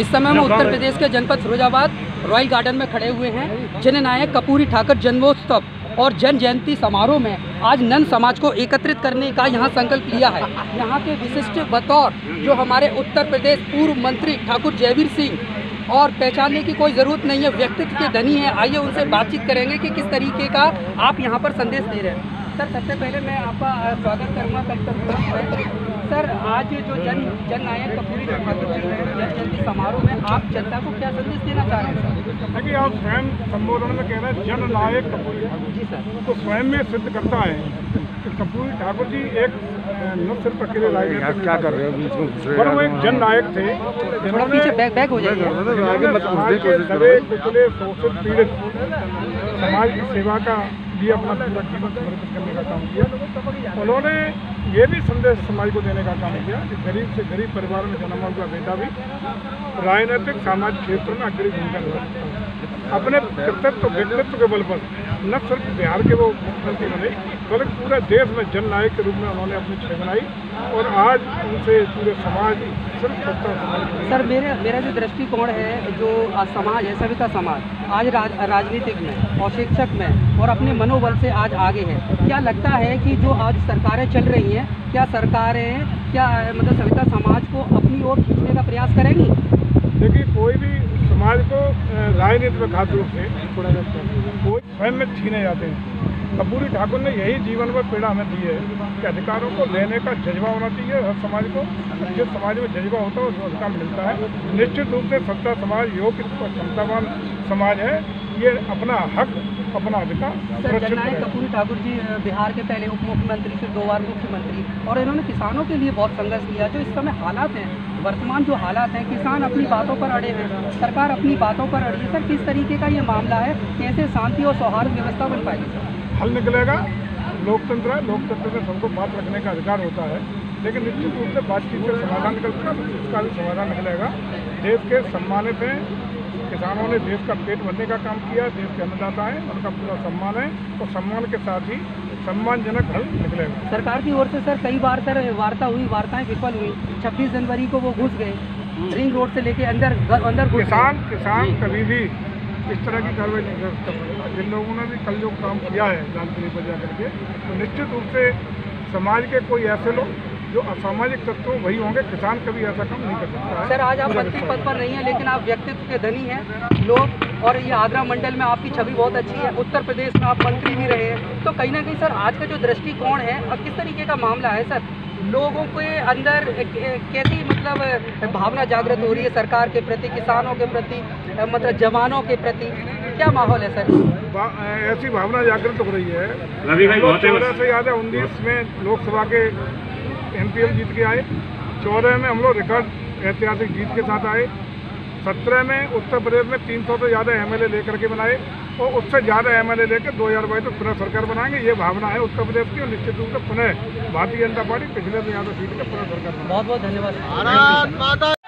इस समय हम उत्तर प्रदेश के जनपद फिरोजाबाद रॉयल गार्डन में खड़े हुए हैं। जननायक कपूरी ठाकर जन्मोत्सव और जन जयंती समारोह में आज नन समाज को एकत्रित करने का यहाँ संकल्प लिया है। यहाँ के विशिष्ट बतौर जो हमारे उत्तर प्रदेश पूर्व मंत्री ठाकुर जयवीर सिंह और पहचानने की कोई ज़रूरत नहीं है व्यक्तित्व के धनी है। आइए उनसे बातचीत करेंगे कि किस तरीके का आप यहाँ पर संदेश दे रहे हैं। सर सबसे पहले मैं आपका स्वागत करूँगा कल सर आज जो जन जन नायक कपूरी जन जयंती समारोह में आप जनता को क्या संदेश देना चाह रहे हैं सर? देखिए आप स्वयं संबोधन में कह रहे हैं जन नायक कपूरी। जी सर। तो स्वयं में सिद्ध करता है। कि कपूरी ठाकुर जी एक न सिर्फ़ अकेले राजनीतिक क्या कर रहे हो? पर वो एक जन नायक थे। थोड़ा पीछे बैक बैक हो पीड़ित समाज की सेवा का लिए अपना पूरा जीवन समर्पित करने का काम किया। उन्होंने ये भी संदेश समाज को देने का काम किया कि गरीब से गरीब परिवार में जन्मा हुआ बेटा भी राजनीतिक, सामाजिक क्षेत्र में अग्रणी भूमिका निभा अपने कर्तव्य, व्यक्तित्व के बल पर, न सिर्फ़ बिहार के वो मुख्यमंत्री बने बल्कि पूरे देश में जन नायक के रूप में उन्होंने अपनी छह बनाई और आज उनसे पूरे समाज सिर्फ़ सत्ता सर मेरे मेरा जो दृष्टिकोण है जो समाज है सभी का समाज आज राज, राजनीतिक में और शिक्षक में और अपने मनोबल से आज आगे है। क्या लगता है कि जो आज सरकारें चल रही हैं क्या सरकारें क्या मतलब सविता समाज को अपनी ओर खींचने का प्रयास करेंगी? देखिए कोई भी समाज को राजनीति में खास रूप से थोड़ा कोई स्वयं में छीने जाते हैं। कपूरी ठाकुर ने यही जीवन में पीड़ा हमें दी है कि अधिकारों को लेने का जज्बा होना चाहिए हर समाज को। जिस समाज में जज्बा होता है उसको अधिकार मिलता है। निश्चित रूप से सत्ता समाज योग्य और क्षमतावान समाज है। ये अपना हक अपना अधिकार सर सुरक्षित कपूरी ठाकुर जी बिहार के पहले उप मुख्यमंत्री फिर दो बार मुख्यमंत्री। और इन्होंने किसानों के लिए बहुत संघर्ष किया जो इस समय हालात हैं वर्तमान जो हालात हैं किसान अपनी बातों पर अड़े हैं सरकार अपनी बातों पर अड़ी है। सर किस तरीके का ये मामला है कैसे शांति और सौहार्द व्यवस्था बन पाएगी हल निकलेगा। लोकतंत्र है लोकतंत्र में सबको बात रखने का अधिकार होता है। लेकिन निश्चित रूप से बातचीत से समाधान निकलता है उसका भी समाधान निकलेगा। देश के सम्मानित हैं किसानों ने देश का पेट भरने का काम किया देश के अन्नदाता हैं उनका पूरा सम्मान है और सम्मान के साथ ही सम्मानजनक हल निकलेगा। सरकार की ओर से सर कई बार सर वार्ता हुई वार्ताएँ विफल हुई। छब्बीस जनवरी को वो घुस गए रिंग रोड से लेके अंदर अंदर किसान किसान कभी भी इस तरह की कार्रवाई नहीं कर सकता जिन लोगों ने भी कल जो काम किया है, जानकारी पर जा करके तो निश्चित रूप से समाज के कोई ऐसे लोग जो असामाजिक तत्व वही होंगे, किसान कभी ऐसा काम नहीं कर सकता सर, आज आप मंत्री पद पर नहीं है, लेकिन आप व्यक्तित्व के धनी हैं, लोग, और ये आगरा मंडल में आपकी छवि बहुत अच्छी है, उत्तर प्रदेश में आप मंत्री भी रहे हैं। तो कहीं ना कहीं, सर, आज का जो दृष्टिकोण है और किस तरीके का मामला है, सर? लोगों के अंदर कैसी मतलब भावना जागृत हो रही है सरकार के प्रति किसानों के प्रति मतलब जवानों के प्रति? क्या माहौल है सर? ऐसी भावना जागृत हो रही है। रवि भाई बहुत चौदह से याद है उन्नीस में लोकसभा के एम जीत के आए। चौदह में हम लोग रिकॉर्ड ऐतिहासिक जीत के साथ आए। सत्रह में उत्तर प्रदेश में तीन सौ से ज़्यादा एम एल लेकर के बनाए और उससे ज़्यादा एम एल ए लेकर दो हज़ार बाईस तक पुनः सरकार बनाएँगे। ये भावना है उत्तर प्रदेश की और निश्चित रूप से पुनः भारतीय जनता पार्टी पिछले से ज़्यादा सीट पर पुनः सरकार बहुत बहुत धन्यवाद।